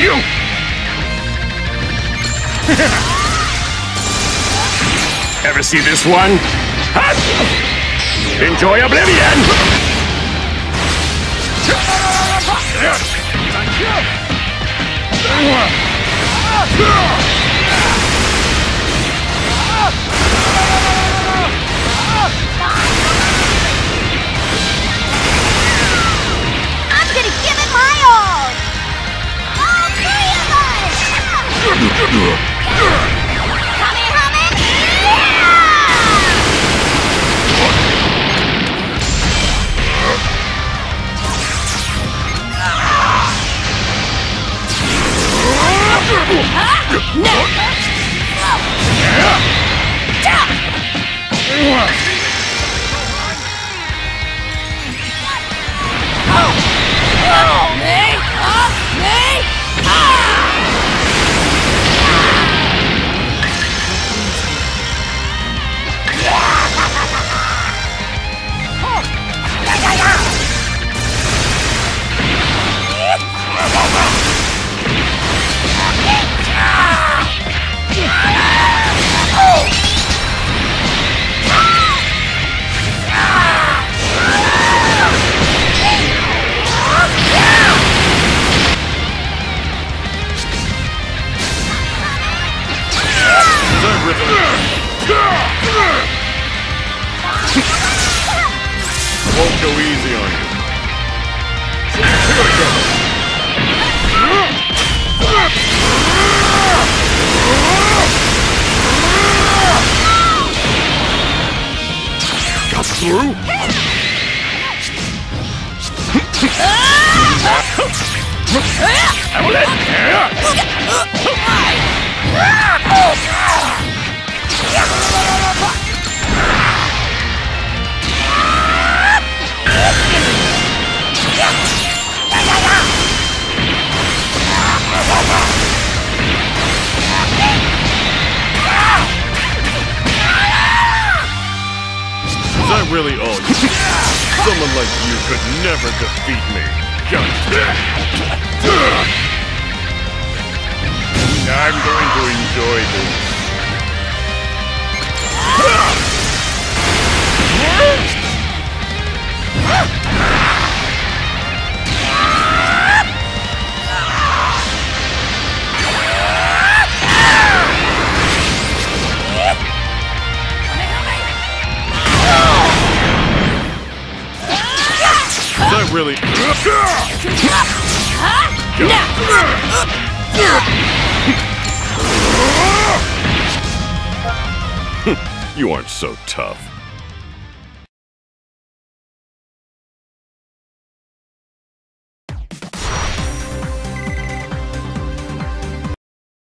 you! Ever see this one? Enjoy Oblivion! Yeah. No! Go easy on you. Got through? Really all you Someone like you could never defeat me. I'm going to enjoy this. Really... You aren't so tough.